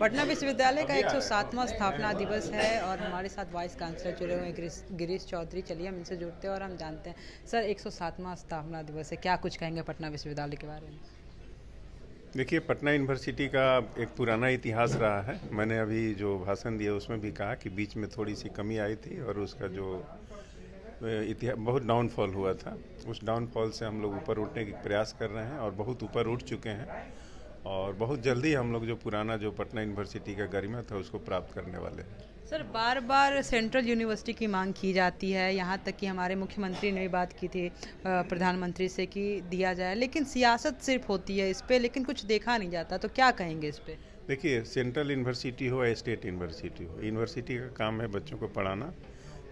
पटना विश्वविद्यालय का 107वां स्थापना दिवस है और हमारे साथ वाइस चांसलर जुड़े हुए हैं गिरीश गिरीश चौधरी। चलिए हम इनसे जुड़ते हैं और हम जानते हैं। सर 107वां स्थापना दिवस है। क्या कुछ कहेंगे पटना विश्वविद्यालय के बारे में? देखिए पटना यूनिवर्सिटी का एक पुराना इतिहास रहा है। मैंने अभी जो भाषण दिया उसमें भी कहा कि बीच में थोड़ी सी कमी आई थी और उसका जो इतिहास बहुत डाउनफॉल हुआ था। उस डाउनफॉल से हम लोग ऊपर उठने की प्रयास कर रहे हैं और बहुत ऊपर उठ चुके हैं। और बहुत जल्दी हम लोग जो पुराना जो पटना यूनिवर्सिटी का गरिमा था उसको प्राप्त करने वाले हैं। सर बार बार सेंट्रल यूनिवर्सिटी की मांग की जाती है। यहाँ तक कि हमारे मुख्यमंत्री ने भी बात की थी प्रधानमंत्री से कि दिया जाए। लेकिन सियासत सिर्फ़ होती है इस पर लेकिन कुछ देखा नहीं जाता। तो क्या कहेंगे इस पर देखिए सेंट्रल यूनिवर्सिटी हो या स्टेट यूनिवर्सिटी हो यूनिवर्सिटी का काम है बच्चों को पढ़ाना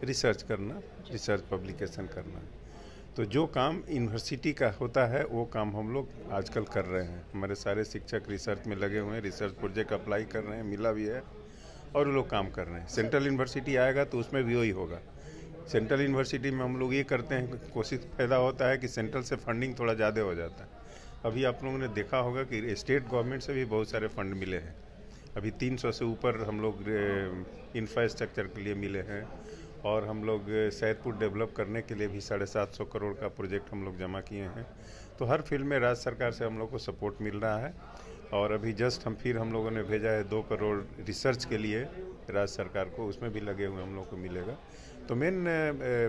रिसर्च करना रिसर्च पब्लिकेशन करना। तो जो काम यूनिवर्सिटी का होता है, वो काम हम लोग आजकल कर रहे हैं। हमारे सारे शिक्षक रिसर्च में लगे हुए हैं रिसर्च प्रोजेक्ट अप्लाई कर रहे हैं, मिला भी है और लोग काम कर रहे हैं। सेंट्रल यूनिवर्सिटी आएगा तो उसमें भी वही होगा। सेंट्रल यूनिवर्सिटी में हम लोग ये करते हैं, कोशिश पैदा होता है कि सेंट्रल से फंडिंग थोड़ा ज़्यादा हो जाता है। अभी आप लोगों ने देखा होगा कि स्टेट गवर्नमेंट से भी बहुत सारे फंड मिले हैं। अभी 300 से ऊपर हम लोग इंफ्रास्ट्रक्चर के लिए मिले हैं। और हम लोग सैदपुर डेवलप करने के लिए भी साढ़े सात सौ करोड़ का प्रोजेक्ट हम लोग जमा किए हैं। तो हर फ़ील्ड में राज्य सरकार से हम लोग को सपोर्ट मिल रहा है और अभी जस्ट हम फिर हम लोगों ने भेजा है दो करोड़ रिसर्च के लिए राज्य सरकार को उसमें भी लगे हुए हम लोग को मिलेगा। तो मेन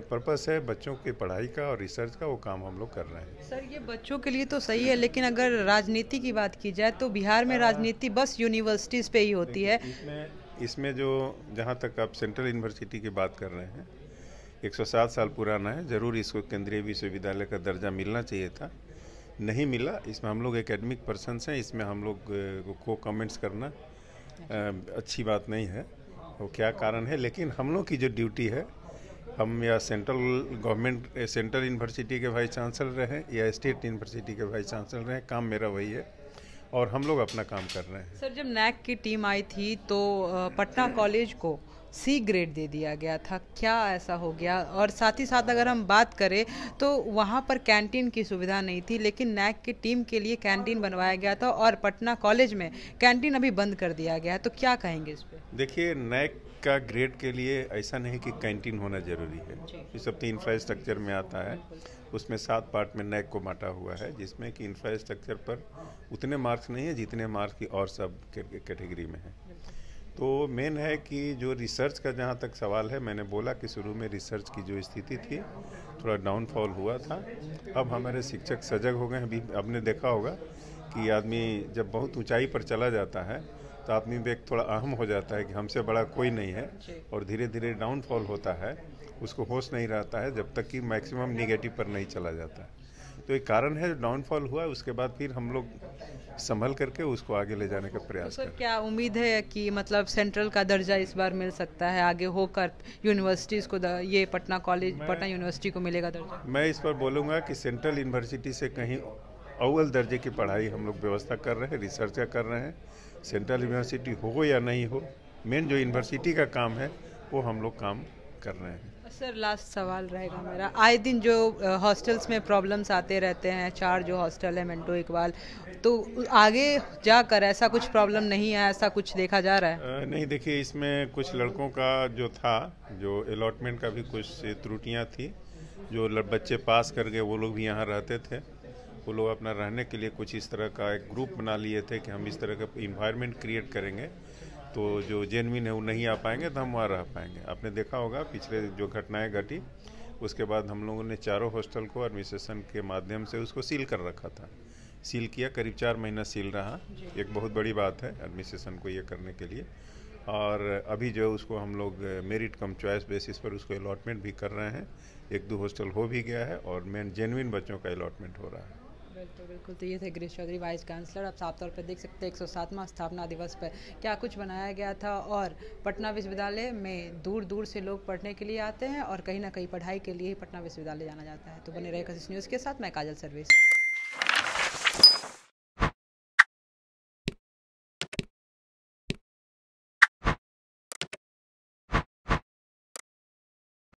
पर्पस है बच्चों की पढ़ाई का और रिसर्च का वो काम हम लोग कर रहे हैं। सर ये बच्चों के लिए तो सही है लेकिन अगर राजनीति की बात की जाए तो बिहार में राजनीति बस यूनिवर्सिटीज़ पे ही होती है। इसमें जो जहाँ तक आप सेंट्रल यूनिवर्सिटी की बात कर रहे हैं 107 साल पुराना है, ज़रूर इसको केंद्रीय विश्वविद्यालय का दर्जा मिलना चाहिए था। नहीं मिला, इसमें हम लोग एकेडमिक पर्सन हैं, इसमें हम लोग को कमेंट्स करना अच्छी बात नहीं है। वो क्या कारण है? लेकिन हम लोग की जो ड्यूटी है, हम या सेंट्रल गवर्नमेंट सेंट्रल यूनिवर्सिटी के वाइस चांसलर रहे या स्टेट यूनिवर्सिटी के वाइस चांसलर रहे, काम मेरा वही है। और हम लोग अपना काम कर रहे हैं। सर, जब नैक की टीम आई थी तो पटना कॉलेज को सी ग्रेड दे दिया गया था। क्या ऐसा हो गया? और साथ ही साथ अगर हम बात करें तो वहाँ पर कैंटीन की सुविधा नहीं थी लेकिन नैक की टीम के लिए कैंटीन बनवाया गया था और पटना कॉलेज में कैंटीन अभी बंद कर दिया गया है। तो क्या कहेंगे इस पर देखिए नैक का ग्रेड के लिए ऐसा नहीं कि कैंटीन होना ज़रूरी है। ये सब तो इंफ्रास्ट्रक्चर में आता है। उसमें सात पार्ट में नैक को बांटा हुआ है जिसमें कि इंफ्रास्ट्रक्चर पर उतने मार्क्स नहीं है जितने मार्क्स की और सब कैटेगरी में है। तो मेन है कि जो रिसर्च का जहाँ तक सवाल है, मैंने बोला कि शुरू में रिसर्च की जो स्थिति थी, थोड़ा डाउनफॉल हुआ था। अब हमारे शिक्षक सजग हो गए हैं। अभी आपने देखा होगा कि आदमी जब बहुत ऊंचाई पर चला जाता है तो आदमी में एक थोड़ा अहम हो जाता है कि हमसे बड़ा कोई नहीं है और धीरे धीरे डाउनफॉल होता है, उसको होश नहीं रहता है, जब तक कि मैक्सिमम निगेटिव पर नहीं चला जाता। है तो एक कारण है डाउनफॉल हुआ उसके बाद फिर हम लोग संभल करके उसको आगे ले जाने का प्रयास तो सर क्या उम्मीद है कि मतलब सेंट्रल का दर्जा इस बार मिल सकता है? आगे होकर यूनिवर्सिटीज़ को ये पटना कॉलेज पटना यूनिवर्सिटी को मिलेगा दर्जा? मैं इस पर बोलूँगा कि सेंट्रल यूनिवर्सिटी से कहीं अव्वल दर्जे की पढ़ाई हम लोग व्यवस्था कर रहे हैं रिसर्च का कर रहे हैं। सेंट्रल यूनिवर्सिटी हो या नहीं हो मेन जो यूनिवर्सिटी का काम है वो हम लोग काम कर रहे हैं। सर लास्ट सवाल रहेगा मेरा। आए दिन जो हॉस्टल्स में प्रॉब्लम्स आते रहते हैं, चार जो हॉस्टल है मिंटो इकबाल तो आगे जाकर ऐसा कुछ प्रॉब्लम नहीं है, ऐसा कुछ देखा जा रहा है? नहीं, देखिए, इसमें कुछ लड़कों का जो था, जो अलॉटमेंट का भी कुछ त्रुटियाँ थी, जो बच्चे पास कर गए, वो लोग भी यहाँ रहते थे। वो लोग अपना रहने के लिए कुछ इस तरह का एक ग्रुप बना लिए थे कि हम इस तरह का इन्वायरमेंट क्रिएट करेंगे। तो जो जेनविन है वो नहीं आ पाएँगे तो हम वहाँ रह पाएँगे। आपने देखा होगा पिछले जो घटनाएँ घटी उसके बाद हम लोगों ने चारों हॉस्टल को एडमिनिस्ट्रेशन के माध्यम से उसको सील कर रखा था। सील किया करीब चार महीना सील रहा। एक बहुत बड़ी बात है एडमिनिस्ट्रेशन को ये करने के लिए। और अभी जो उसको हम लोग मेरिट कम चॉइस बेसिस पर उसको अलॉटमेंट भी कर रहे हैं। एक दो हॉस्टल हो भी गया है और मेन जेनविन बच्चों का अलॉटमेंट हो रहा है। बिल्कुल बिल्कुल तो ये थे गिरीश चौधरी वाइस चांसलर आप साफ़ तौर पर देख सकते हैं, एक सौ सातवां स्थापना दिवस पर क्या कुछ बनाया गया था और पटना विश्वविद्यालय में दूर दूर से लोग पढ़ने के लिए आते हैं और कहीं ना कहीं पढ़ाई के लिए ही पटना विश्वविद्यालय जाना जाता है। तो बने रहे कशिश न्यूज़ के साथ, मैं काजल सर्विस